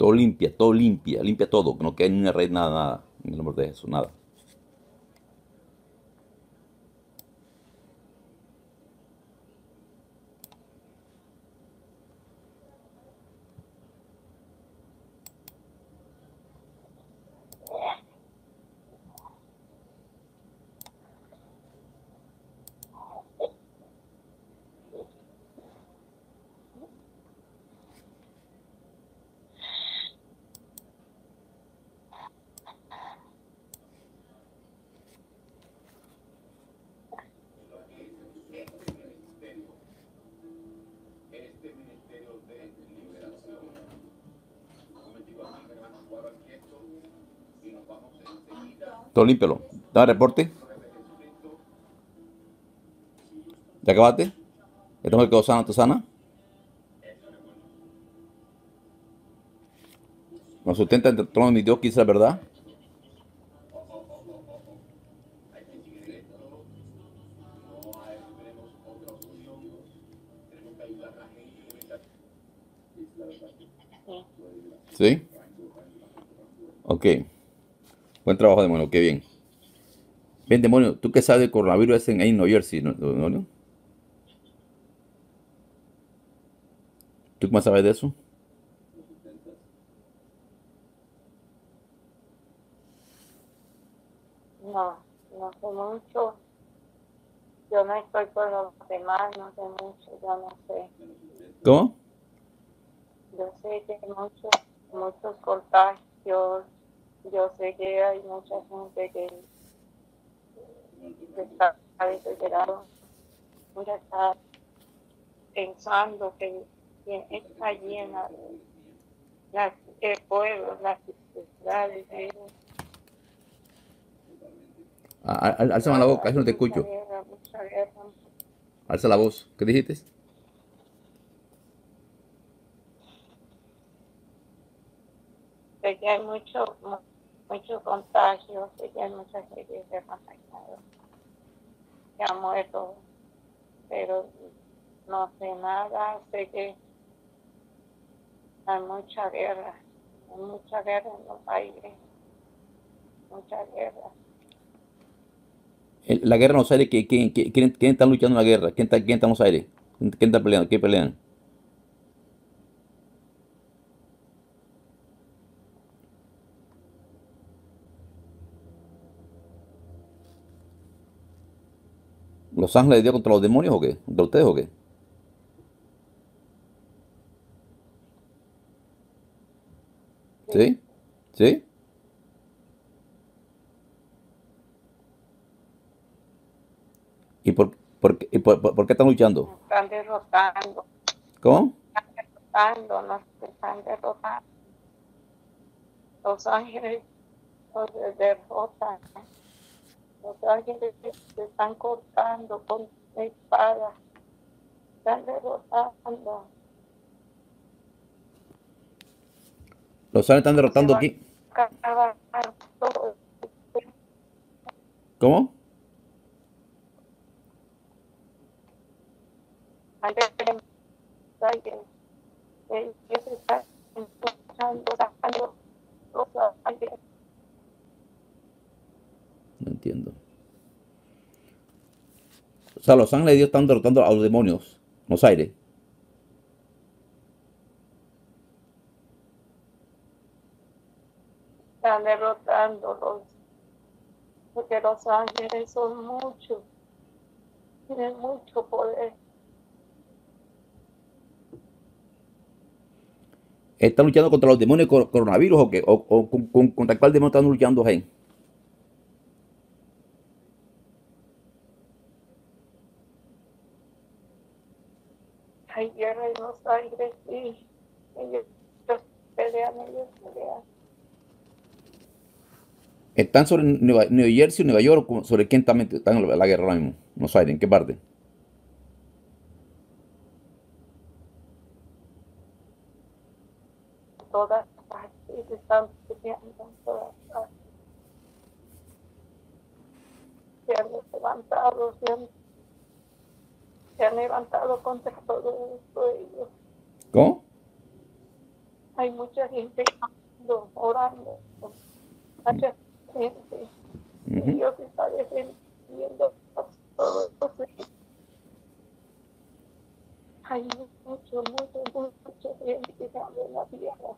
Todo limpia, todo limpia, limpia todo, que no quede ni una raíz, nada, nada, en el nombre de Jesús, nada. Todo límpialo. Da reporte. ¿Ya acabaste? ¿Ya tengo que quedó sana, sana? Nos sustenta el trono de mi Dios, la verdad. ¿Sí? Ok. Buen trabajo, demonio, qué bien. Bien, demonio, ¿tú qué sabes del coronavirus en, ahí en New Jersey, demonio? ¿Tú qué más sabes de eso? No, no sé mucho. Yo no estoy por los demás, no sé mucho, yo no sé. ¿Cómo? Yo sé que hay muchos, muchos contagios. Yo sé que hay mucha gente que, que está desesperada. Mucha está pensando que, que está llena las, el pueblo, las ciudades. Ah, al- Alza la boca, eso no te escucho. Guerra, guerra. Alza la voz. ¿Qué dijiste? Sé que hay mucho, mu- mucho contagio, sé que hay mucha gente que se ha contagiado, que ha muerto, pero no sé nada, sé que hay mucha guerra, hay mucha guerra en los países, mucha guerra. El- La guerra en los aires, ¿quién, quién, quién, quién- quién está luchando en la guerra? ¿Quién está, quién está en los aires? ¿Quién quién está peleando? ¿Qué pelean? ¿Los ángeles de Dios contra los demonios o qué? ¿Contra ustedes o qué? ¿Sí? ¿Sí? ¿Y por, por, qué- y por- por- qué están luchando? Nos están derrotando, ¿Cómo? están derrotando, nos están derrotando. Los ángeles nos derrotan. Los ángeles se están cortando con espada. Están derrotando. Los ángeles están derrotando aquí. ¿Cómo? Ellos están los ángeles. No entiendo. O sea, los ángeles de Dios están derrotando a los demonios, los aires. están derrotándolos. Porque los ángeles son muchos, tienen mucho poder. ¿Están luchando contra los demonios cor- coronavirus o qué? ¿O, o con- con- contra cuál demonio están luchando, Gen? Hay guerra en los aires y ellos pelean, ellos pelean. ¿Están sobre Nueva, New Jersey o Nueva York? o ¿Sobre quién están, están en la guerra ahora mismo? Los aires, ¿en qué parte? Todas partes están peleando, todas partes. Se han levantado, se han, se han levantado contra todo esto ellos. ¿Cómo? hay mucha gente orando, mucha gente. Dios está defendiendo a todos. Hay mucho, mucho, mucho gente que está en la tierra.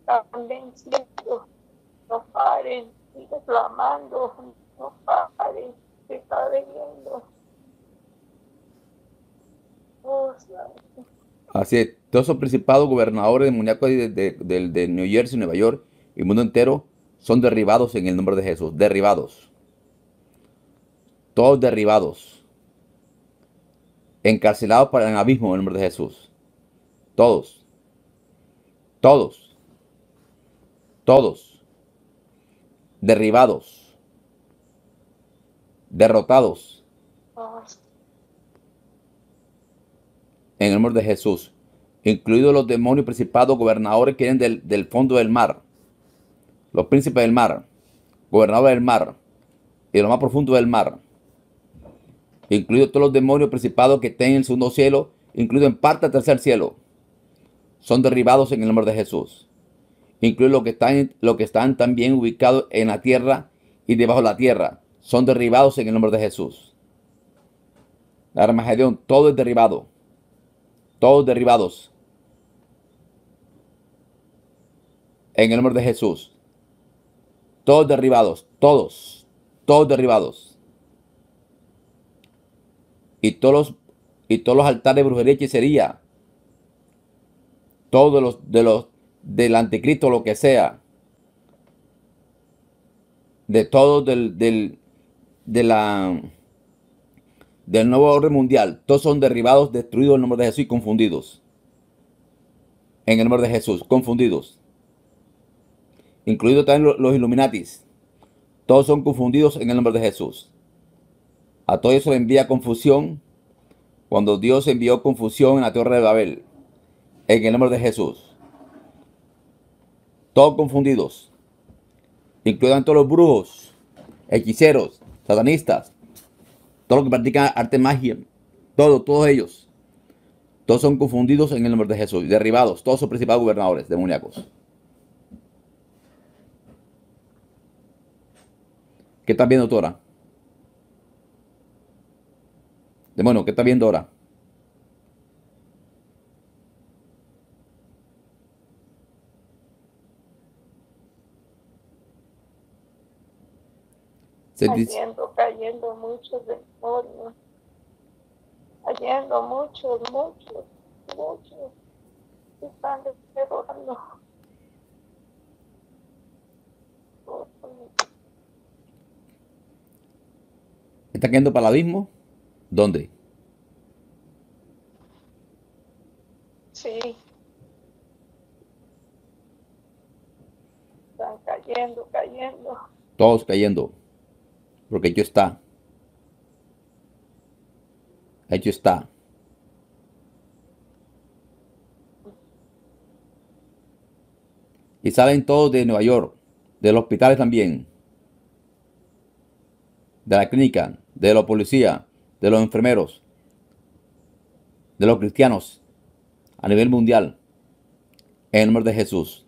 Están venciendo, no paren, y reclamando, no paren, está viendo. Oh, Así es, todos esos principados, gobernadores de, de, de, de New Jersey, Nueva York y el mundo entero son derribados en el nombre de Jesús. Derribados. Todos derribados. Encarcelados para el abismo en el nombre de Jesús. Todos. Todos. Todos. Derribados. Derrotados. En el nombre de Jesús. Incluidos los demonios, principados, gobernadores que vienen del, del fondo del mar. Los príncipes del mar, gobernadores del mar. Y lo más profundo del mar, incluidos todos los demonios principados que estén en el segundo cielo, incluido en parte del tercer cielo, son derribados en el nombre de Jesús. Incluidos los que están, los que están también ubicados en la tierra y debajo de la tierra, son derribados en el nombre de Jesús. La Armagedón, todo es derribado. Todos derribados. En el nombre de Jesús. Todos derribados, todos, todos derribados. Y todos los, y todos los altares de brujería y hechicería. Todos los de los del anticristo, lo que sea. De todos del, del, de la, del nuevo orden mundial. Todos son derribados, destruidos en el nombre de Jesús y confundidos. En el nombre de Jesús, confundidos incluidos también los Illuminatis. Todos son confundidos en el nombre de Jesús. A todo eso le envía confusión cuando Dios envió confusión en la Torre de Babel. En el nombre de Jesús. Todos confundidos. Incluidos todos los brujos, hechiceros, satanistas, todos los que practican arte magia. Todos, todos ellos. Todos son confundidos en el nombre de Jesús. Derribados. Todos son principales gobernadores demoníacos. ¿Qué estás viendo tú ahora? Demonio, ¿qué estás viendo ahora? Cayendo, cayendo muchos demonios. Cayendo muchos, muchos, muchos. Están derrotando. ¿Está cayendo para el abismo? ¿Dónde? Sí. Están cayendo, cayendo. Todos cayendo. Porque hecho está. Hecho está. Y salen todos de Nueva York, de los hospitales también, de la clínica, de los policías, de los enfermeros, de los cristianos a nivel mundial, en el nombre de Jesús.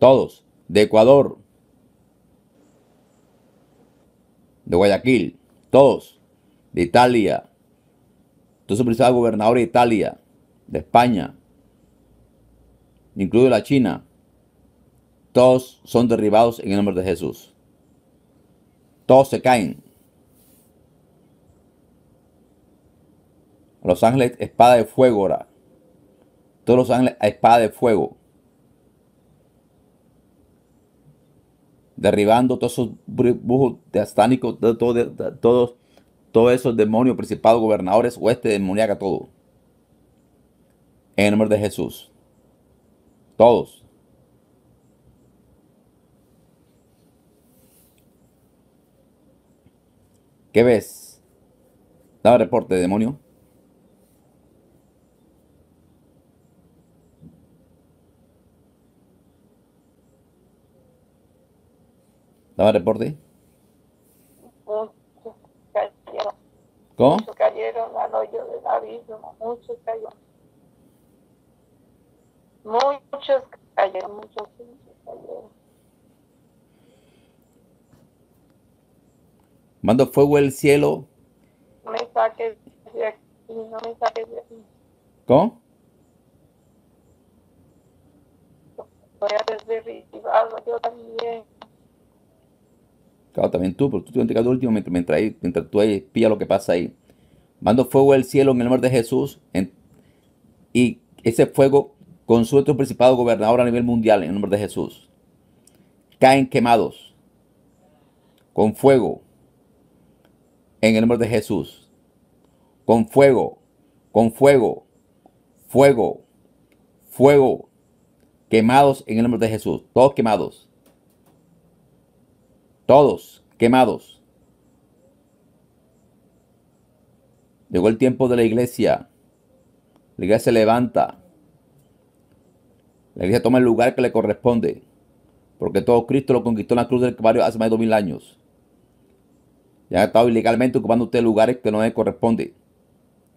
Todos, de Ecuador, de Guayaquil, todos, de Italia, todos los gobernadores de Italia, de España, incluido la China, todos son derribados en el nombre de Jesús. Todos se caen. Los ángeles, espada de fuego ahora. Todos los ángeles, espada de fuego. Derribando todos esos brujos astánicos, todos, todos, todos esos demonios, principados, gobernadores, oeste demoníaca, todo. En el nombre de Jesús. Todos. ¿Qué ves? Dame reporte, demonio. ¿Dame reporte? Muchos cayeron. ¿Cómo? Muchos cayeron al hoyo del abismo. Muchos cayeron. Muchos cayeron, muchos cayeron. Mando fuego del cielo. No me saques de aquí, no me saques de aquí. ¿Cómo? Voy a derribado yo también. Claro, también tú, pero tú tienes que último mientras, mientras, mientras tú ahí pilla lo que pasa ahí. Mando fuego del cielo en el nombre de Jesús. y ese fuego consume tu principado gobernador a nivel mundial en el nombre de Jesús. Caen quemados con fuego en el nombre de Jesús. Con fuego, con fuego, fuego, fuego. Quemados en el nombre de Jesús. Todos quemados. Todos quemados. Llegó el tiempo de la iglesia. La iglesia se levanta. La iglesia toma el lugar que le corresponde. Porque todo Cristo lo conquistó en la cruz del Calvario hace más de dos mil años. Y han estado ilegalmente ocupando ustedes lugares que no les corresponde.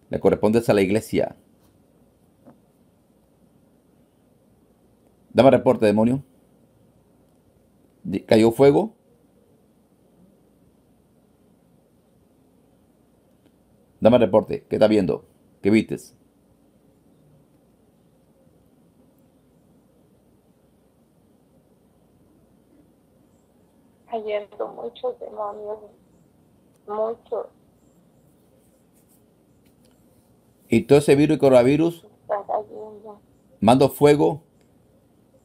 Le corresponde a la iglesia. Dame reporte, demonio. ¿Cayó fuego? Dame reporte. ¿Qué está viendo? ¿Qué vistes? Cayendo muchos demonios, muchos Y todo ese virus y coronavirus, cayendo. mando fuego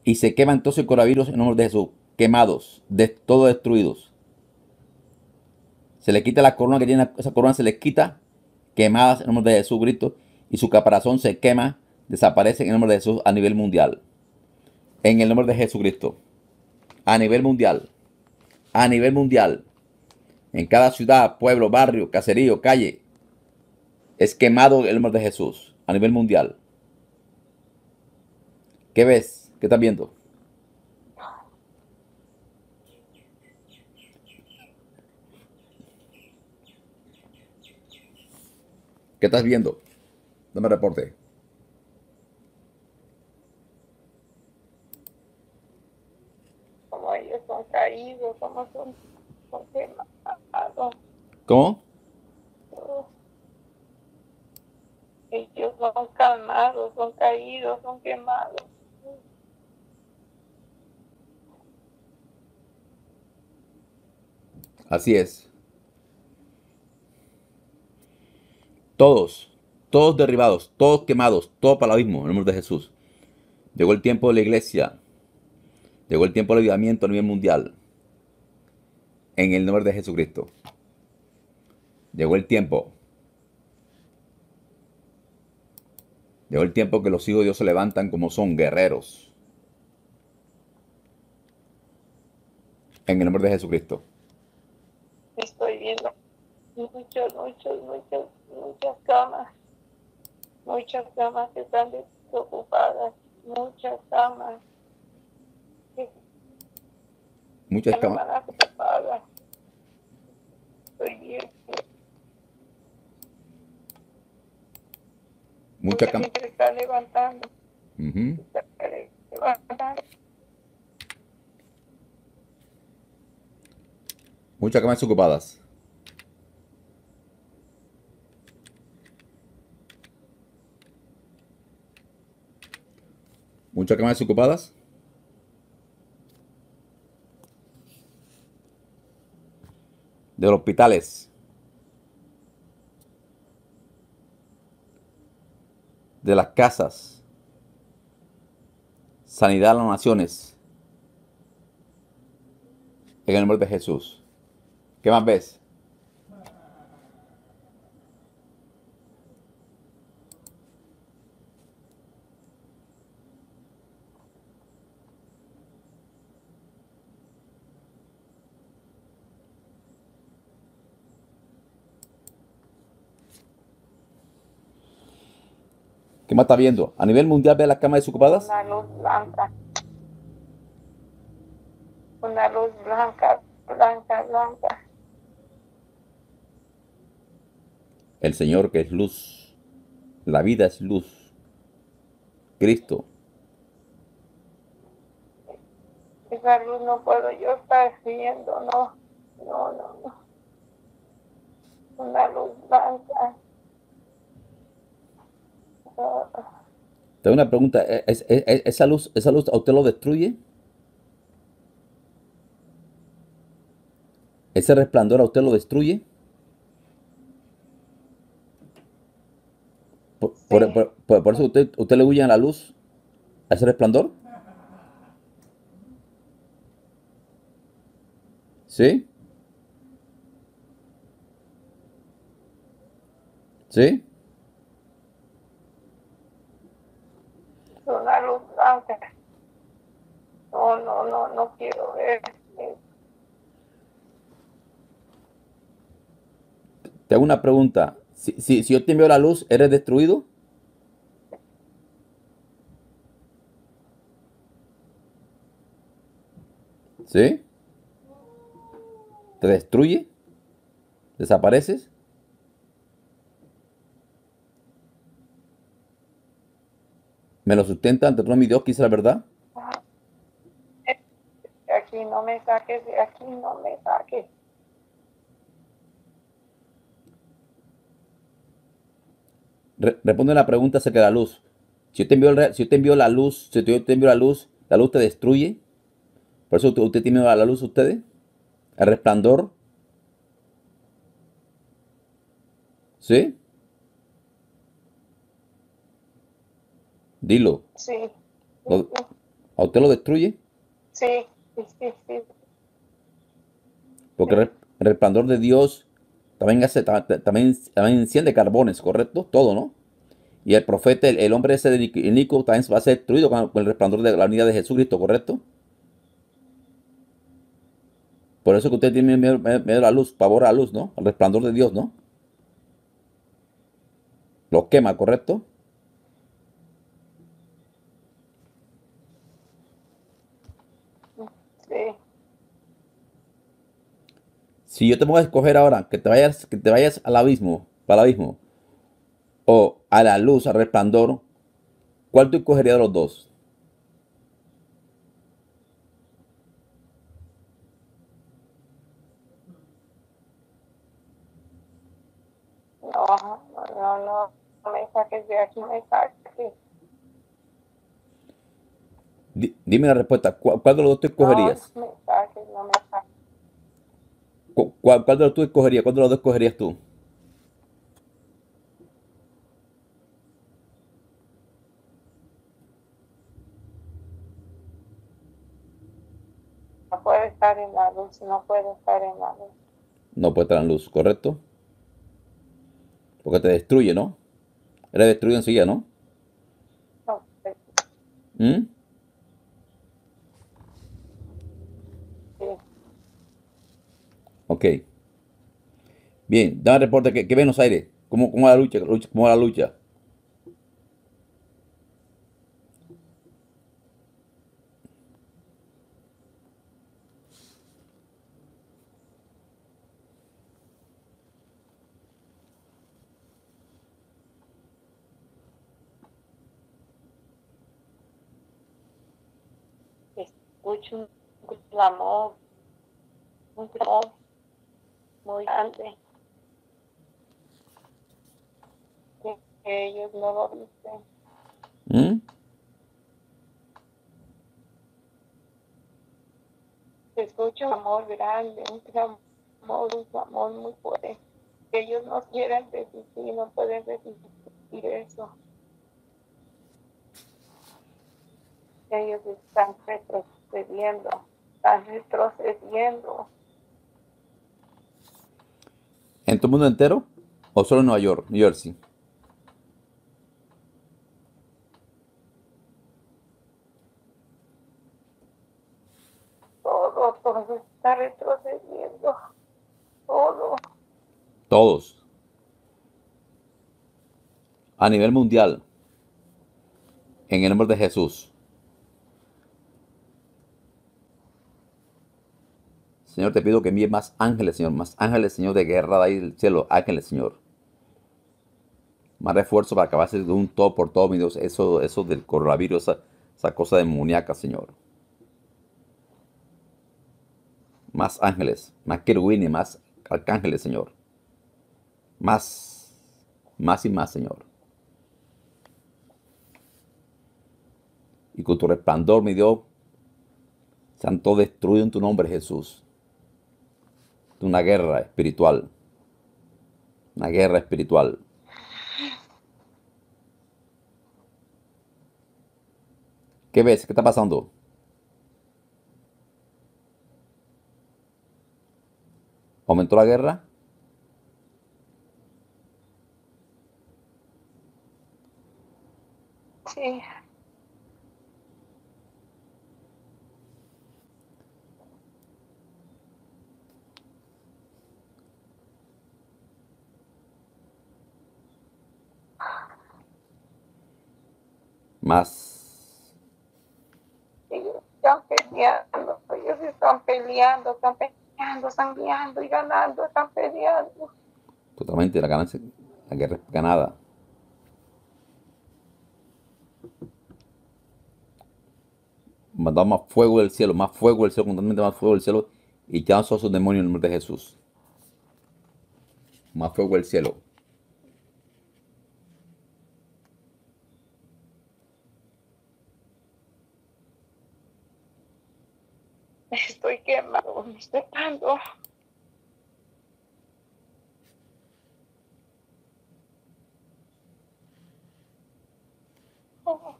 y se queman todos el coronavirus en nombre de Jesús. Quemados, de, todos destruidos. Se le quita la corona que tiene, esa corona se les quita, quemadas en nombre de Jesucristo, y su caparazón se quema, desaparece en el nombre de Jesús a nivel mundial. En el nombre de Jesucristo. A nivel mundial. A nivel mundial. En cada ciudad, pueblo, barrio, caserío, calle. Es quemado el nombre de Jesús. A nivel mundial. ¿Qué ves? ¿Qué estás viendo? ¿Qué estás viendo? Dame reporte. Como ellos son caídos, como son, son quemados. ¿Cómo? Ellos son calmados, son caídos, son quemados. Así es. Todos, todos derribados, todos quemados, todos para el abismo, en el nombre de Jesús. Llegó el tiempo de la iglesia. Llegó el tiempo del avivamiento a nivel mundial. En el nombre de Jesucristo. Llegó el tiempo. Llegó el tiempo que los hijos de Dios se levantan como son guerreros. En el nombre de Jesucristo. Estoy muchos, muchos, muchos, muchas camas. Muchas camas que están desocupadas. Muchas camas Muchas camas. van a ser pagas. Estoy viendo. Mucha Mucha cama. gente se está levantando. Ujú. se está levantando. Muchas camas ocupadas. Muchas camas ocupadas. De los hospitales. De las casas. Sanidad a las naciones. En el nombre de Jesús. ¿Qué más ves? ¿Qué más está viendo? A nivel mundial ve las camas desocupadas. Una luz blanca. Una luz blanca, blanca, blanca. El Señor que es luz. La vida es luz. Cristo esa luz no puedo yo estar viendo, no, no, no, no. Una luz blanca. Tengo una pregunta, ¿e- es- e- e- esa luz, esa luz a usted lo destruye? ¿Ese resplandor a usted lo destruye? Por, por- Sí. por- por- por eso usted, usted le huye a la luz, a ese resplandor. ¿Sí? ¿Sí? Una luz blanca. No, no, no, no quiero ver. Te hago una pregunta. Si, si, si yo te envío la luz, ¿eres destruido? ¿Sí? ¿Te destruye? ¿Desapareces? ¿Me lo sustenta ante todo mi Dios que dice la verdad? Aquí no me saques, aquí no me saques. Re- responde la pregunta acerca de la luz. Si yo te envío, el si yo te envío la luz, si yo te envío la luz, ¿la luz te destruye? Por eso usted, usted tiene la luz ustedes. El resplandor. ¿Sí? Dilo. Sí, ¿A usted lo destruye? sí, sí, sí. Porque el re- el resplandor de Dios también, hace, ta- ta- también, también enciende carbones, ¿correcto? Todo, ¿no? Y el profeta, el, el hombre ese de Nic- Nico, también va a ser destruido con, el resplandor de la unidad de Jesucristo, ¿correcto? Por eso que usted tiene miedo a la luz, pavor a la luz, ¿no? Al resplandor de Dios, ¿no? Lo quema, ¿correcto? Si yo te a escoger ahora que te vayas, que te vayas al abismo, para el abismo, o a la luz, al resplandor, ¿cuál tú escogerías de los dos? No, no, no me saques de aquí, me saques. Di- dime la respuesta. ¿Cuál, cuál de los dos tú escogerías? No me saques, no me saques. ¿Cu- ¿Cuál, cuál de los dos tú escogerías? ¿Cuál de los dos escogerías tú? No puedo estar en la luz, no puedo estar en la luz. No puede estar en luz, ¿correcto? Porque te destruye, ¿no? Eres destruido enseguida, ¿no? No, sí, ¿Mm? sí. Ok. Bien, dame reporte. ¿Qué, qué ven los aires? ¿Cómo, cómo va la lucha? lucha- ¿Cómo va la lucha? Escucho un clamor, un clamor muy grande. Que, que ellos no lo dicen. ¿Mm? Escucho un clamor grande, un clamor, un clamor muy fuerte. Que ellos no quieren resistir, no pueden resistir eso. Ellos están retrocediendo, están retrocediendo. ¿En todo el mundo entero? ¿O solo en Nueva York, New Jersey? Todo, todo está retrocediendo. Todo. Todos. A nivel mundial. En el nombre de Jesús. Señor, te pido que envíe más ángeles, Señor. Más ángeles, Señor, de guerra de ahí del cielo. Ángeles, Señor. Más refuerzo para acabarse de un todo por todo, mi Dios. Eso, eso del coronavirus, esa, esa cosa demoníaca, Señor. más ángeles, más querubines, más arcángeles, Señor. Más, más y más, Señor. Y con tu resplandor, mi Dios, Santo, destruido en tu nombre, Jesús. Una guerra espiritual. Una guerra espiritual. ¿Qué ves? ¿Qué está pasando? ¿Aumentó la guerra? Sí. Más. Ellos están peleando, ellos están peleando, están peleando, están guiando y ganando, están peleando. Totalmente, la ganancia, la guerra es ganada. Mandamos más fuego del cielo, más fuego del cielo, constantemente más fuego del cielo, y ya todos esos demonios en el nombre de Jesús. Más fuego del cielo. Estoy quemado, me estoy. Oh,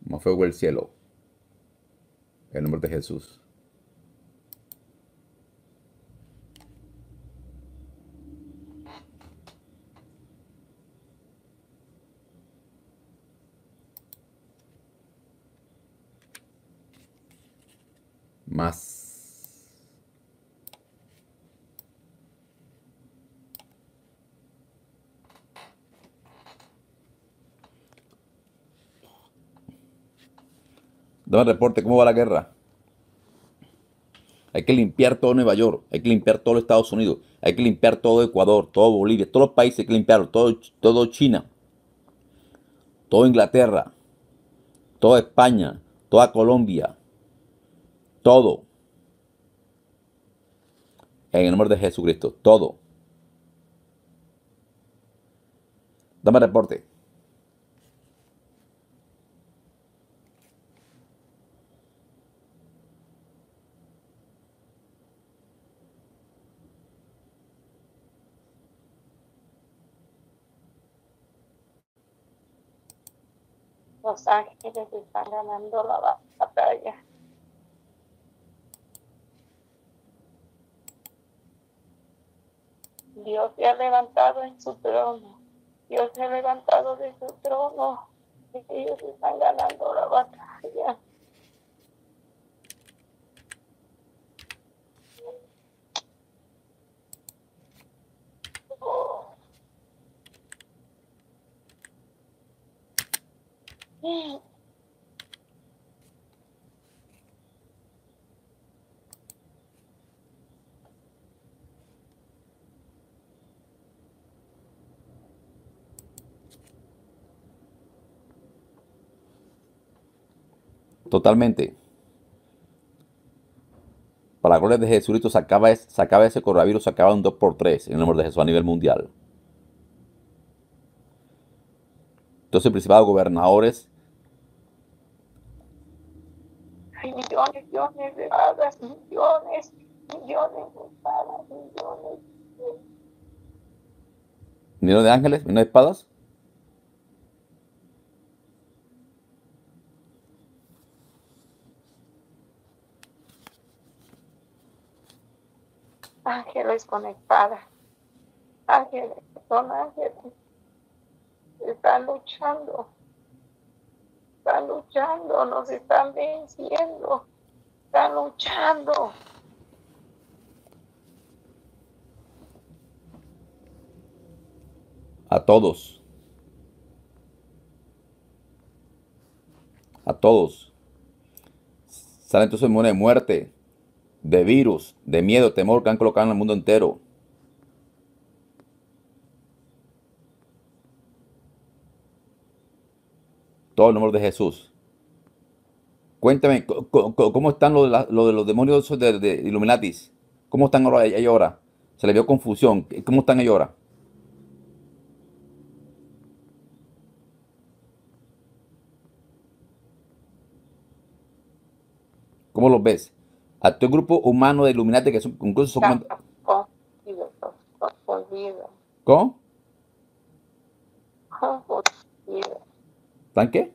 Más fuego del cielo. En el nombre de Jesús. Más. Dame reporte, ¿cómo va la guerra? Hay que limpiar todo Nueva York, hay que limpiar todo Estados Unidos, hay que limpiar todo Ecuador, todo Bolivia, todos los países hay que limpiarlo, todo, todo China, todo Inglaterra, toda España, toda Colombia, todo. En el nombre de Jesucristo, todo. Dame reporte. Los ángeles están ganando la ba- batalla. Dios se ha levantado en su trono. Dios se ha levantado de su trono. Ellos están ganando la batalla. Oh. Mm. Totalmente. Para la gloria de Jesucristo se acaba, es- se acaba ese coronavirus, se acaba un 2x3 en el nombre de Jesús a nivel mundial. Entonces, principado gobernadores, Hay millones, millones de espadas, millones, millones de espadas, millones. millones de ángeles, millones de espadas. Ángeles con espada. Ángeles, son ángeles. Están luchando. Están luchando, nos están venciendo. Están luchando. A todos. A todos. Salen entonces demonios de muerte, de virus, de miedo, temor que han colocado en el mundo entero. Todo el nombre de Jesús. Cuéntame, ¿cómo están lo de, los demonios de, de Illuminatis? ¿Cómo están ellos ahora? Se le vio confusión. ¿Cómo están ellos ahora? ¿Cómo los ves? A todo el grupo humano de Illuminati que son, incluso son Están confundidos, confundidos, ¿Cómo? confundidos. ¿Están qué?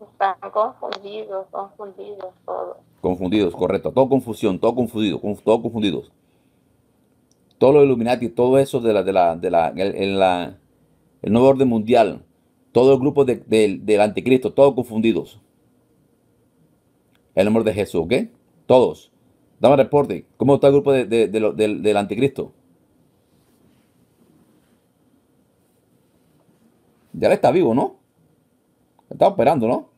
Están confundidos, confundidos todos. Confundidos, correcto. Todo confusión, todo confundido, conf- todo confundidos. Todo lo Illuminati, todo eso de la, de la, de la, el, el- la- el nuevo orden mundial, todo el grupo de- del del anticristo, todos confundidos. El nombre de Jesús, ¿ok? Todos. Dame reporte. ¿Cómo está el grupo de- del anticristo? Ya él está vivo, ¿no? Está operando, ¿no?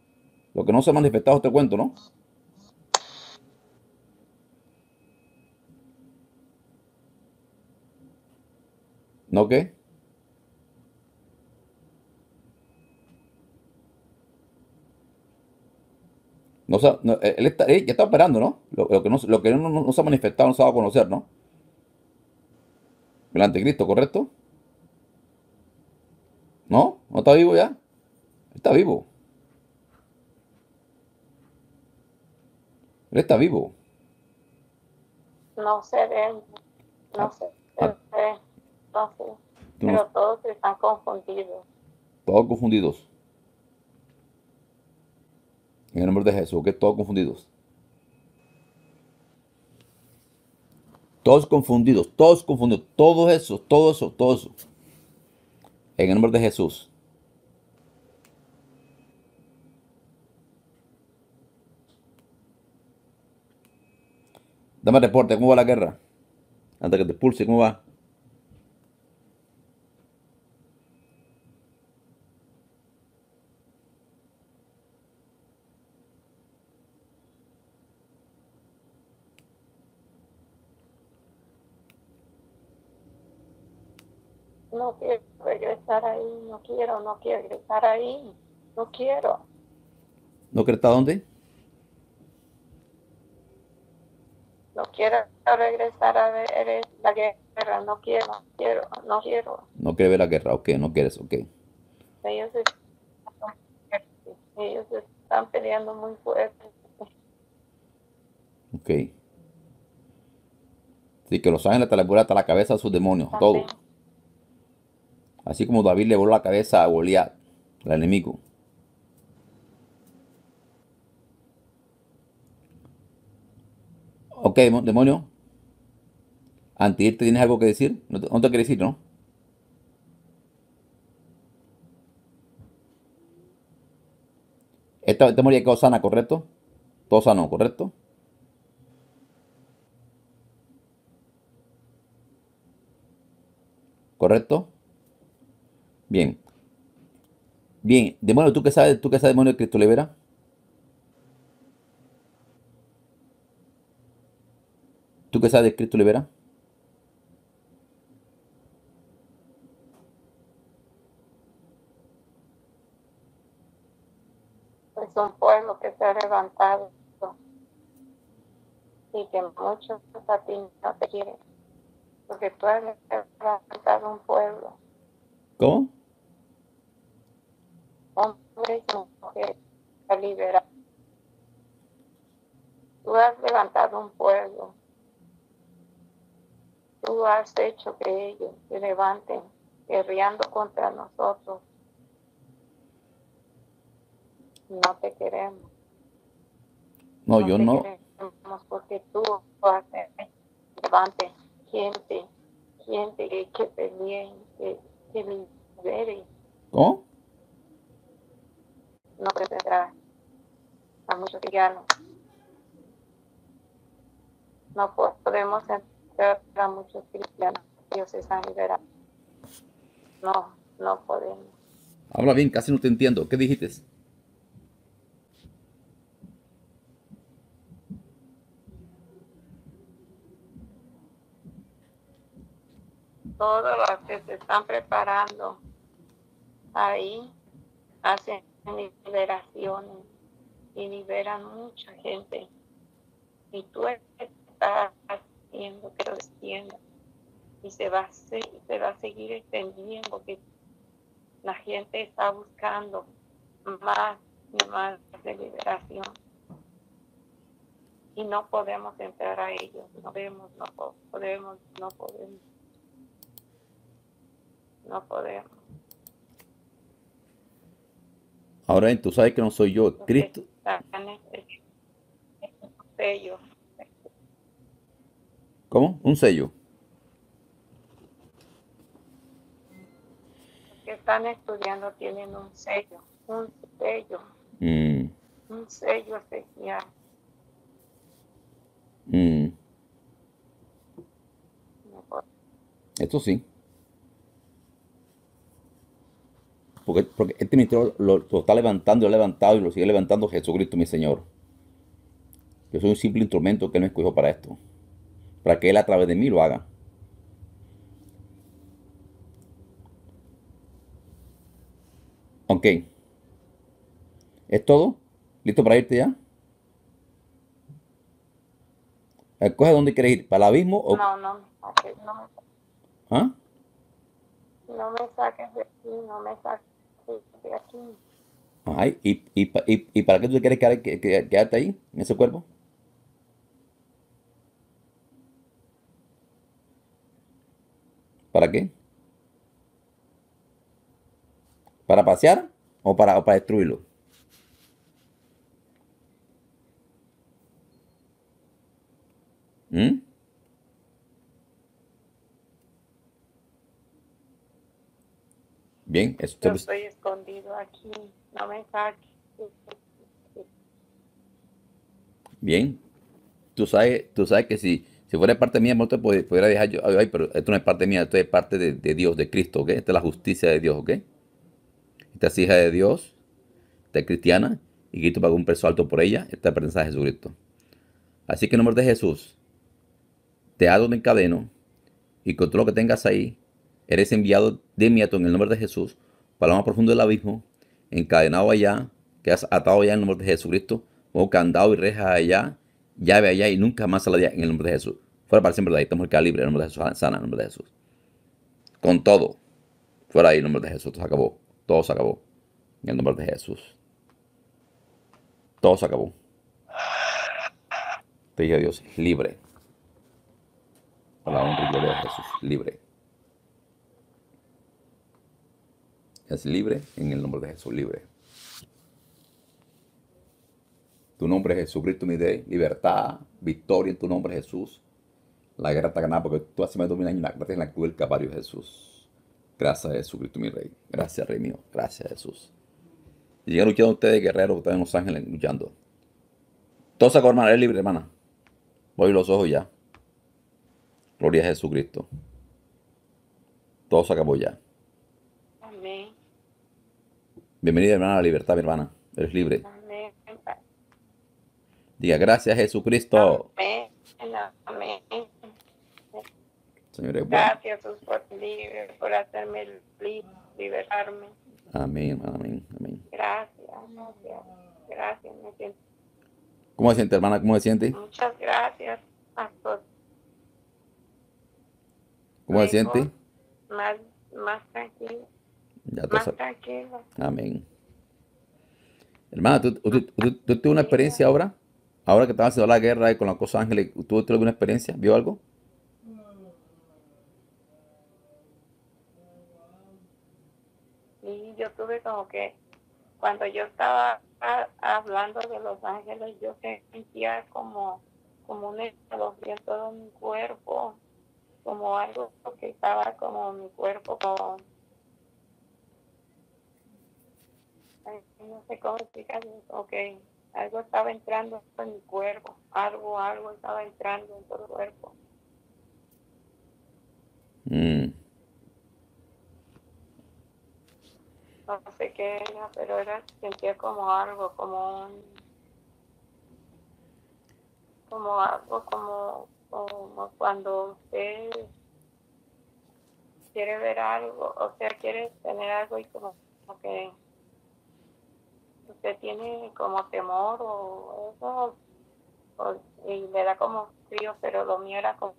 Lo que no se ha manifestado te cuento, ¿no? ¿No qué? No, no, eh, él, está, él ya está operando, ¿no? Lo, que, no, lo que no se ha manifestado no se va a conocer, ¿no? El anticristo, ¿correcto? ¿No? ¿No está vivo ya? Está vivo. Él está vivo. No se ven, no se ah. ven. Entonces, Tú no- pero todos están confundidos. todos confundidos. En el nombre de Jesús, que todos confundidos. Todos confundidos, todos confundidos, todo eso, todo eso, todo eso. En el nombre de Jesús. Dame reporte, ¿cómo va la guerra? Antes que te expulse, ¿cómo va? No quiero regresar ahí, no quiero, no quiero regresar ahí, no quiero. ¿No crees está dónde? No quiero regresar a ver la guerra, no quiero, no quiero, no quiero. No quiere ver la guerra, ok, no quieres, ok. Ellos están, ellos están peleando muy fuerte. Ok. Así que los ángeles te hasta la cabeza a sus demonios, todos. Así como David le voló la cabeza a Goliat, el enemigo. Ok, demo- demonio. Ante irte, ¿tienes algo que decir? No te, no te quieres decir, ¿no? Esta demonio quedó sana, ¿correcto? Todo sano, ¿correcto? ¿Correcto? Bien. Bien, demonio, ¿tú qué sabes? ¿Tú qué sabes, demonio, de Cristo libera? ¿Tú qué sabes de Cristo libera? Es un pueblo que se ha levantado y que muchos a ti no te quieren. Porque tú has levantado un pueblo, ¿Cómo? hombres y mujeres, a liberar. Tú has levantado un pueblo. Tú has hecho que ellos se levanten guerreando contra nosotros. No te queremos. No, yo te no. queremos porque tú haces levante gente, gente que, que peleen, que, que libere. ¿Cómo? No pretenderá a muchos cristianos. No po- podemos entrar a muchos cristianos. Ellos están liberados. No, no podemos. Habla bien, casi no te entiendo. ¿Qué dijiste? Todos los que se están preparando ahí hacen liberaciones y liberan mucha gente. Y tú estás haciendo que lo extienda. Y se va, a se va a seguir extendiendo porque la gente está buscando más y más de liberación. Y no podemos entrar a ellos. No podemos, no podemos, no podemos. No podemos. Ahora tú sabes que no soy yo, Cristo. sello. ¿Cómo? Un sello. Los que están estudiando tienen un sello, un sello, mm. un sello especial. Mm. Esto sí. Porque, porque este ministerio lo, está levantando, lo ha levantado y lo sigue levantando Jesucristo, mi Señor. Yo soy un simple instrumento que Él me escogió para esto. Para que Él a través de mí lo haga. Ok. ¿Es todo? ¿Listo para irte ya? Escoge dónde quieres ir, ¿para el abismo o...? No, no, okay, no. ¿Ah? No me saques de aquí, no me saques Ay, ¿y, y, y, y para qué tú quieres quedarte ahí, en ese cuerpo? ¿Para qué? ¿Para pasear o para, o para destruirlo? ¿Mm? Bien, eso Yo estoy escondido aquí, no me saques. Bien, tú sabes, tú sabes que si, si fuera parte mía, no te pudiera dejar yo, ay, pero esto no es parte mía, esto es parte de, Dios, de Cristo, ¿ok? Esta es la justicia de Dios, ¿ok? Esta es hija de Dios, esta es cristiana, y Cristo pagó un precio alto por ella, esta pertenece a Jesucristo. Así que en nombre de Jesús, te hago un encadeno, y con todo lo que tengas ahí, Eres enviado de inmediato en el nombre de Jesús para lo más profundo del abismo, encadenado allá, que has atado allá en el nombre de Jesucristo, o candado y reja allá, llave allá y nunca más saldrá en el nombre de Jesús. Fuera para siempre de ahí, estamos libre en el nombre de Jesús, sana en el nombre de Jesús. Con todo, fuera ahí en el nombre de Jesús, todo se acabó, todo se acabó, en el nombre de Jesús. Todo se acabó. Te dije Dios, libre. Para la honra y gloria de Jesús, libre. Es libre en el nombre de Jesús, libre. Tu nombre es Jesucristo, mi Rey. Libertad, victoria en tu nombre, Jesús. La guerra está ganada porque tú más de mil años gracias en la cruz del caballo, Jesús. Gracias, Jesucristo, mi Rey. Gracias, Rey mío. Gracias, Jesús. Y llegan luchando ustedes, guerreros, están en Los Ángeles luchando. Todo se acabó, hermana. Es libre, hermana. Voy los ojos ya. Gloria a Jesucristo. Todo se acabó ya. Bienvenida, hermana, a la libertad, mi hermana. Eres libre. Amén. Diga gracias, Jesucristo. Amén. Amén. Señor, es Gracias, Jesús, por, libre, por hacerme liberarme. Amén, amén, amén. Gracias, gracias. Gracias, me siento. ¿Cómo se siente, hermana? ¿Cómo se siente? Muchas gracias, pastor. ¿Cómo se siente? Más, más tranquilo. Ya Amén. Hermana, ¿tú, tú, tuviste una experiencia ahora? Ahora que estabas haciendo la guerra con la cosa ángeles, ¿tú tuviste alguna experiencia? ¿Vio algo? Sí, yo tuve como que cuando yo estaba hablando de los ángeles, yo sentía como, como un escalofrío en todo mi cuerpo, como algo que estaba como mi cuerpo con no sé cómo explicarlo, ok, algo estaba entrando en mi cuerpo, algo, algo estaba entrando en todo el cuerpo. Mm. No sé qué era, pero era, sentía como algo, como un, como algo, como, como cuando usted quiere ver algo, o sea, quiere tener algo y como, que usted tiene como temor o eso, o- y le da como frío, pero lo mío era como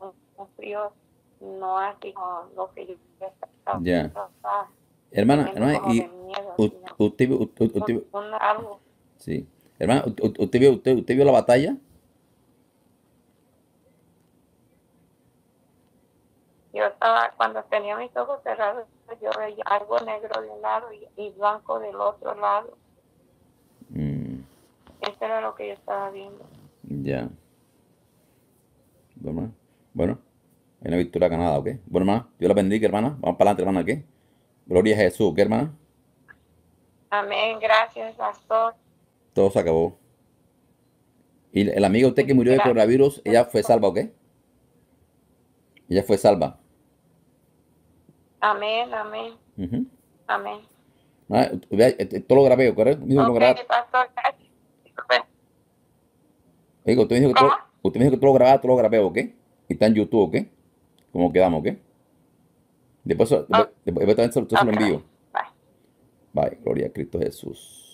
un, un frío, no así como lo que yo estaba. Ya. estaba Hermana, hermana, y miedo, usted, vio- usted, usted vio- un- un- algo. sí. Hermana, u- u- usted vio, usted, usted vio la batalla. Yo estaba, cuando tenía mis ojos cerrados, yo veía algo negro de un lado y, y blanco del otro lado. Era lo que yo estaba viendo. ya. Bueno. Bueno, hay una victoria ganada, ¿ok? Bueno, hermana, Dios la bendiga, hermana. Vamos para adelante, hermana, ¿ok? Gloria a Jesús, ¿ok, hermana? Amén, gracias, pastor. Todo se acabó. Y amiga de usted que murió de coronavirus, ella fue salva, ¿ok? Ella fue salva. Amén, amén, Ujú. amén. Ah, vea, eh, todo lo grabé, ¿correcto? Que lo Ok, pastor, gracias. Oiga, usted me dijo que todo, ¿Cómo? usted me dijo que todo lo grababa, todo lo grabé, ¿ok? Y está en YouTube, ¿ok? Como quedamos, ¿ok? Después, después, después también se, lo- se lo Ok. envío. Bye. Bye, gloria a Cristo Jesús.